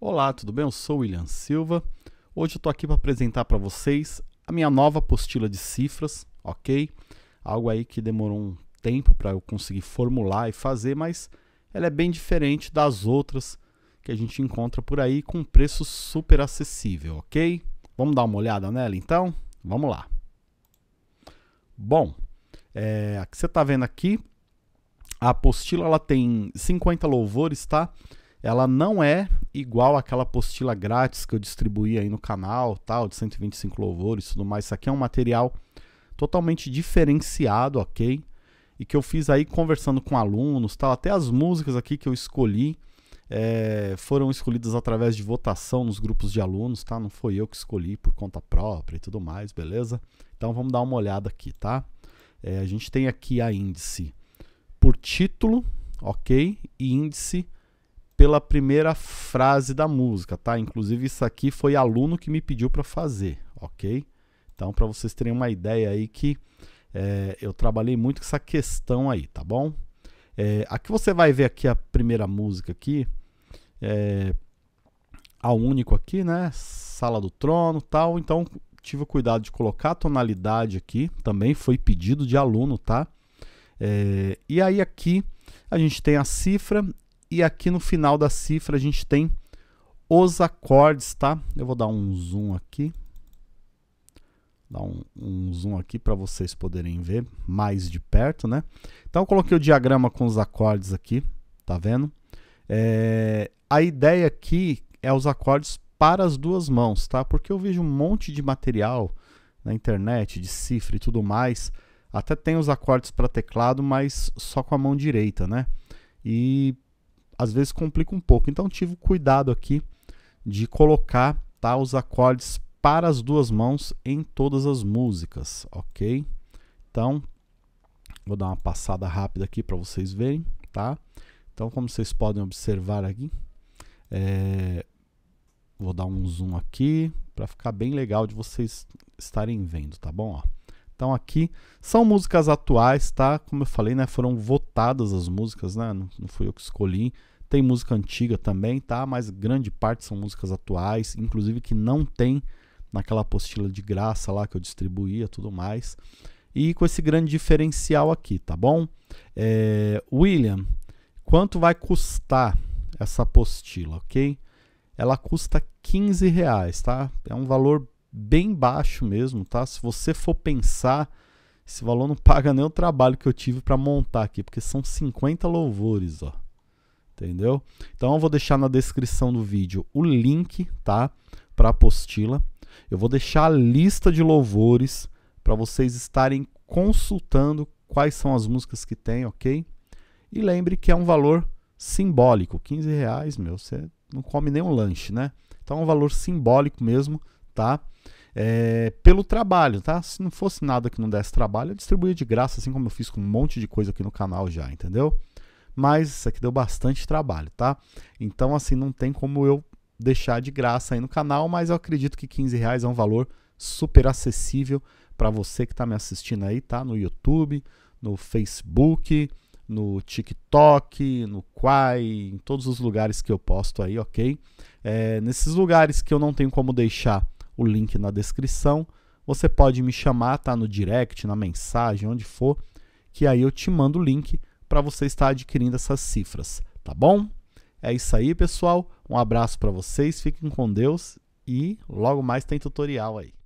Olá, tudo bem? Eu sou o William Silva. Hoje eu estou aqui para apresentar para vocês a minha nova apostila de cifras, ok? Algo aí que demorou um tempo para eu conseguir formular e fazer, mas ela é bem diferente das outras que a gente encontra por aí com preço super acessível, ok? Vamos dar uma olhada nela então? Vamos lá. Bom, é, a que você está vendo aqui, a apostila ela tem 50 louvores, tá? Ela não é igual àquela apostila grátis que eu distribuí aí no canal, tal, de 125 louvores e tudo mais. Isso aqui é um material totalmente diferenciado, ok? E que eu fiz aí conversando com alunos, tal. Até as músicas aqui que eu escolhi é, foram escolhidas através de votação nos grupos de alunos, tá? Não foi eu que escolhi por conta própria e tudo mais, beleza? Então vamos dar uma olhada aqui, tá? É, a gente tem aqui a índice por título, ok? E índice pela primeira frase da música, tá? Inclusive isso aqui foi aluno que me pediu para fazer, ok? Então para vocês terem uma ideia aí que é, eu trabalhei muito com essa questão aí, tá bom? É, aqui você vai ver aqui a primeira música aqui, é, a único aqui, né? Sala do Trono, tal. Então tive o cuidado de colocar a tonalidade aqui, também foi pedido de aluno, tá? É, e aí aqui a gente tem a cifra e aqui no final da cifra a gente tem os acordes, tá? Eu vou dar um zoom aqui. Dar um, um zoom aqui para vocês poderem ver mais de perto, né? Então eu coloquei o diagrama com os acordes aqui, tá vendo? É, a ideia aqui é os acordes para as duas mãos, tá? Porque eu vejo um monte de material na internet, de cifra e tudo mais. Até tem os acordes para teclado, mas só com a mão direita, né? E às vezes complica um pouco. Então tive cuidado aqui de colocar tá, os acordes para as duas mãos em todas as músicas, ok? Então, vou dar uma passada rápida aqui para vocês verem, tá? Então, como vocês podem observar aqui, é, vou dar um zoom aqui para ficar bem legal de vocês estarem vendo, tá bom? Ó. Então aqui são músicas atuais, tá? Como eu falei, né? Foram votadas as músicas, né? Não, não fui eu que escolhi. Tem música antiga também, tá? Mas grande parte são músicas atuais, inclusive que não tem naquela apostila de graça lá que eu distribuía, tudo mais. E com esse grande diferencial aqui, tá bom? É, William, quanto vai custar essa apostila, ok? Ela custa 15 reais, tá? É um valor bem baixo mesmo, tá? Se você for pensar, esse valor não paga nem o trabalho que eu tive para montar aqui, porque são 50 louvores, ó. Entendeu? Então eu vou deixar na descrição do vídeo o link, tá? Para apostila. Eu vou deixar a lista de louvores para vocês estarem consultando quais são as músicas que tem, ok? E lembre que é um valor simbólico, 15 reais, meu, você não come nem um lanche, né? Então é um valor simbólico mesmo, tá? É, pelo trabalho, tá? Se não fosse nada que não desse trabalho, eu distribuía de graça, assim como eu fiz com um monte de coisa aqui no canal já, entendeu? Mas isso aqui deu bastante trabalho, tá? Então, assim, não tem como eu deixar de graça aí no canal, mas eu acredito que 15 reais é um valor super acessível para você que está me assistindo aí, tá? No YouTube, no Facebook, no TikTok, no Quai, em todos os lugares que eu posto aí, ok? É, nesses lugares que eu não tenho como deixar o link na descrição. Você pode me chamar, tá no direct, na mensagem, onde for, que aí eu te mando o link para você estar adquirindo essas cifras, tá bom? É isso aí, pessoal. Um abraço para vocês, fiquem com Deus e logo mais tem tutorial aí.